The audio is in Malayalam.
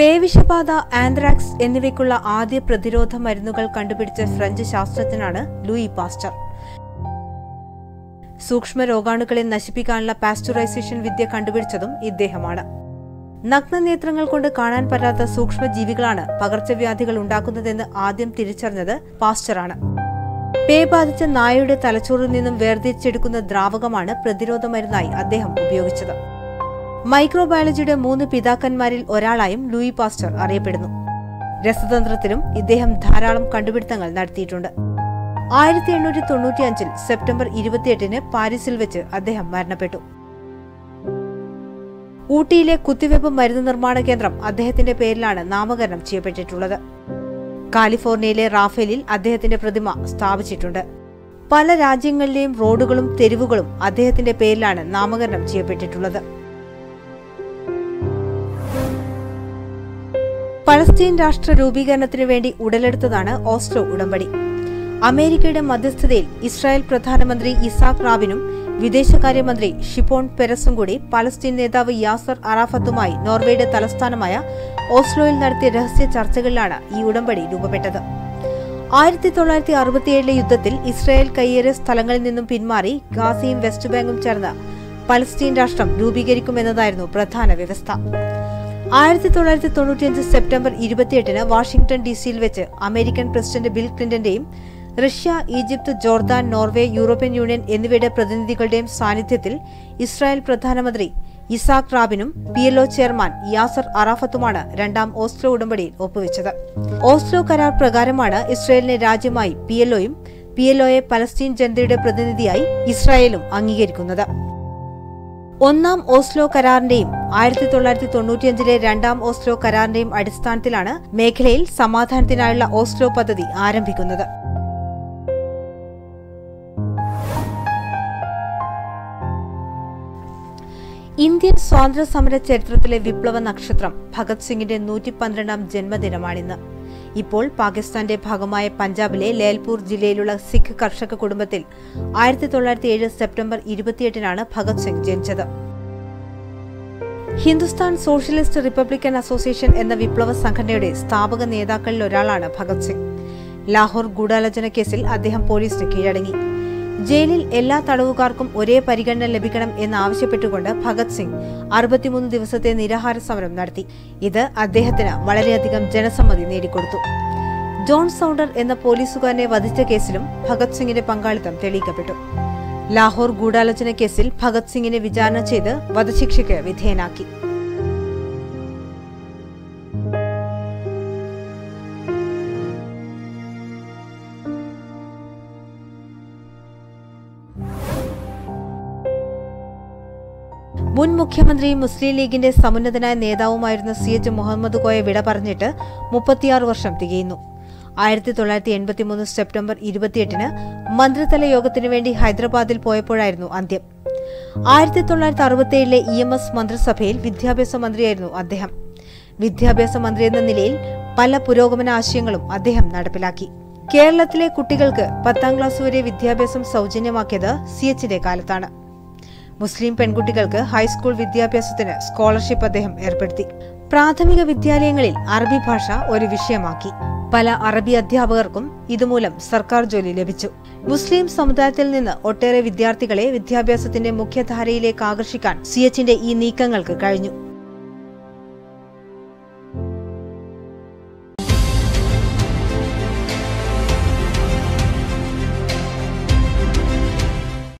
പേവിഷബാധ ആന്ത്രാക്സ് എന്നിവയ്ക്കുള്ള ആദ്യ പ്രതിരോധ മരുന്നുകൾ കണ്ടുപിടിച്ച ഫ്രഞ്ച് ശാസ്ത്രജ്ഞനാണ് ലൂയി പാസ്റ്റർ. സൂക്ഷ്മ രോഗാണുക്കളെ നശിപ്പിക്കാനുള്ള പാസ്ചറൈസേഷൻ വിദ്യ കണ്ടുപിടിച്ചതും ഇദ്ദേഹമാണ്. നഗ്നനേത്രങ്ങൾ കൊണ്ട് കാണാൻ പറ്റാത്ത സൂക്ഷ്മ ജീവികളാണ് പകർച്ചവ്യാധികൾ ഉണ്ടാക്കുന്നതെന്ന് ആദ്യം തിരിച്ചറിഞ്ഞത് പാസ്റ്ററാണ്. പേ ബാധിച്ച നായയുടെ തലച്ചോറിൽ നിന്നും വേർതിരിച്ചെടുക്കുന്ന ദ്രാവകമാണ് പ്രതിരോധ മരുന്നായി അദ്ദേഹം ഉപയോഗിച്ചത്. മൈക്രോബയോളജിയുടെ മൂന്ന് പിതാക്കന്മാരിൽ ഒരാളായും ലൂയി പാസ്റ്റർ അറിയപ്പെടുന്നു. രസതന്ത്രത്തിലും ഇദ്ദേഹം ധാരാളം കണ്ടുപിടുത്തങ്ങൾ നടത്തിയിട്ടുണ്ട്. ആയിരത്തി എണ്ണൂറ്റി തൊണ്ണൂറ്റി അഞ്ചിൽ സെപ്റ്റംബർ ഇരുപത്തിയെട്ടിന് പാരീസിൽ വെച്ച് അദ്ദേഹം മരണപ്പെട്ടു. ഊട്ടിയിലെ കുത്തിവെപ്പ് മരുന്ന് നിർമ്മാണ കേന്ദ്രം അദ്ദേഹത്തിന്റെ പേരിലാണ് നാമകരണം ചെയ്യപ്പെട്ടിട്ടുള്ളത്. കാലിഫോർണിയയിലെ റാഫേലിൽ അദ്ദേഹത്തിന്റെ പ്രതിമ സ്ഥാപിച്ചിട്ടുണ്ട്. പല രാജ്യങ്ങളിലെയും റോഡുകളും തെരുവുകളും അദ്ദേഹത്തിന്റെ പേരിലാണ് നാമകരണം ചെയ്യപ്പെട്ടിട്ടുള്ളത്. പലസ്തീൻ രാഷ്ട്ര രൂപീകരണത്തിനു വേണ്ടി ഉടലെടുത്തതാണ് ഓസ്ലോ ഉടമ്പടി. അമേരിക്കയുടെ മധ്യസ്ഥതയിൽ ഇസ്രായേൽ പ്രധാനമന്ത്രി ഇസാഖ് റാബിനും വിദേശകാര്യമന്ത്രി ഷിപ്പോൺ പെരസും കൂടി പലസ്തീൻ നേതാവ് യാസർ അറാഫത്തുമായി നോർവേയുടെ തലസ്ഥാനമായ ഓസ്ലോയിൽ നടത്തിയ രഹസ്യ ചർച്ചകളിലാണ് ഈ ഉടമ്പടി രൂപപ്പെട്ടത്. ആയിരത്തി തൊള്ളായിരത്തി അറുപത്തിയേഴിലെ യുദ്ധത്തിൽ ഇസ്രായേൽ കയ്യേറിയ സ്ഥലങ്ങളിൽ നിന്നും പിന്മാറി ഗാസയും വെസ്റ്റ് ബാങ്കും ചേർന്ന് പലസ്തീൻ രാഷ്ട്രം രൂപീകരിക്കുമെന്നതായിരുന്നു പ്രധാന വ്യവസ്ഥ. ആയിരത്തി തൊള്ളായിരത്തി തൊണ്ണൂറ്റിയഞ്ച് സെപ്റ്റംബർ ഇരുപത്തിയെട്ടിന് വാഷിംഗ്ടൺ ഡി സിയിൽ വെച്ച് American president Bill ക്ലിന്റന്റെയും Russia Egypt Jordan Norway European Union എന്നിവയുടെ പ്രതിനിധികളുടെയും സാന്നിധ്യത്തിൽ ഇസ്രായേൽ പ്രധാനമന്ത്രി ഇസാഖ് റാബിനും പി എൽഒ ചെയർമാൻ യാസർ അറാഫത്തുമാണ് രണ്ടാം ഓസ്ലോ ഉടമ്പടിയിൽ ഒപ്പുവെച്ചത്. ഓസ്ലോ കരാർ പ്രകാരമാണ് ഇസ്രായേലിനെ രാജ്യമായി പി എൽഒയും പി എൽഒയെ പലസ്തീൻ ജനതയുടെ പ്രതിനിധിയായി ഇസ്രായേലും അംഗീകരിക്കുന്നത്. ഒന്നാം ഓസ്ലോ കരാറിന്റെയും ആയിരത്തി തൊള്ളായിരത്തി തൊണ്ണൂറ്റിയഞ്ചിലെ രണ്ടാം ഓസ്ലോ കരാറിന്റെയും അടിസ്ഥാനത്തിലാണ് മേഖലയിൽ സമാധാനത്തിനായുള്ള ഓസ്ലോ പദ്ധതി ആരംഭിക്കുന്നത്. ഇന്ത്യൻ സ്വാതന്ത്ര്യ സമര ചരിത്രത്തിലെ വിപ്ലവ നക്ഷത്രം ഭഗത് സിംഗിന്റെ നൂറ്റി പന്ത്രണ്ടാം ജന്മദിനമാണിന്ന്. ഇപ്പോൾ പാകിസ്ഥാന്റെ ഭാഗമായ പഞ്ചാബിലെ ലേൽപൂർ ജില്ലയിലുള്ള സിഖ് കർഷക കുടുംബത്തിൽ ആയിരത്തി തൊള്ളായിരത്തി ഏഴ് സെപ്റ്റംബർ ഇരുപത്തിയെട്ടിനാണ് ഭഗത് സിംഗ് ജനിച്ചത്. ഹിന്ദുസ്ഥാൻ സോഷ്യലിസ്റ്റ് റിപ്പബ്ലിക്കൻ അസോസിയേഷൻ എന്ന വിപ്ലവ സംഘടനയുടെ സ്ഥാപക നേതാക്കളിൽ ഒരാളാണ് ഭഗത് സിംഗ്. ലാഹോർ ഗൂഢാലോചന കേസിൽ അദ്ദേഹം പോലീസിന് കീഴടങ്ങി. ജയിലിൽ എല്ലാ തടവുകാർക്കും ഒരേ പരിഗണന ലഭിക്കണം എന്നാവശ്യപ്പെട്ടുകൊണ്ട് ഭഗത് സിംഗ് അറുപത്തിമൂന്ന് ദിവസത്തെ നിരാഹാര സമരം നടത്തി. ഇത് അദ്ദേഹത്തിന് വളരെയധികം ജനസമ്മതി നേടിക്കൊടുത്തു. ജോൺ സൗണ്ടർ എന്ന പോലീസുകാരനെ വധിച്ച കേസിലും ഭഗത് സിംഗിന്റെ പങ്കാളിത്തം തെളിയിക്കപ്പെട്ടു. ലാഹോർ ഗൂഢാലോചന കേസിൽ ഭഗത് സിംഗിനെ വിചാരണ ചെയ്ത് വധശിക്ഷയ്ക്ക് വിധേയനാക്കി. മുൻ മുഖ്യമന്ത്രിയും മുസ്ലിം ലീഗിന്റെ സമുന്നതനായ നേതാവുമായിരുന്ന സി എച്ച് മുഹമ്മദ് കോയ വിട പറഞ്ഞിട്ട് മുപ്പത്തിയാറ് വർഷം തികയുന്നു. ആയിരത്തി തൊള്ളായിരത്തി എൺപത്തി മൂന്ന് സെപ്റ്റംബർ ഇരുപത്തിയെട്ടിന് മന്ത്രിതല യോഗത്തിനു വേണ്ടി ഹൈദരാബാദിൽ പോയപ്പോഴായിരുന്നു അന്ത്യം. ആയിരത്തി തൊള്ളായിരത്തി അറുപത്തിയേഴിലെ ഇ എം എസ് മന്ത്രിസഭയിൽ വിദ്യാഭ്യാസ മന്ത്രിയായിരുന്നു അദ്ദേഹം. വിദ്യാഭ്യാസ മന്ത്രി എന്ന നിലയിൽ പല പുരോഗമന ആശയങ്ങളും അദ്ദേഹം നടപ്പിലാക്കി. കേരളത്തിലെ കുട്ടികൾക്ക് പത്താം ക്ലാസ് വരെ വിദ്യാഭ്യാസം സൗജന്യമാക്കിയത് സി എച്ചിന്റെ കാലത്താണ്. മുസ്ലിം പെൺകുട്ടികൾക്ക് ഹൈസ്കൂൾ വിദ്യാഭ്യാസത്തിന് സ്കോളർഷിപ്പ് അദ്ദേഹം ഏർപ്പെടുത്തി. പ്രാഥമിക വിദ്യാലയങ്ങളിൽ അറബി ഭാഷ ഒരു വിഷയമാക്കി. പല അറബി അധ്യാപകർക്കും ഇതുമൂലം സർക്കാർ ജോലി ലഭിച്ചു. മുസ്ലിം സമുദായത്തിൽ നിന്ന് ഒട്ടേറെ വിദ്യാർത്ഥികളെ വിദ്യാഭ്യാസത്തിന്റെ മുഖ്യധാരയിലേക്ക് ആകർഷിക്കാൻ സി എച്ചിന്റെ ഈ നീക്കങ്ങൾക്ക് കഴിഞ്ഞു.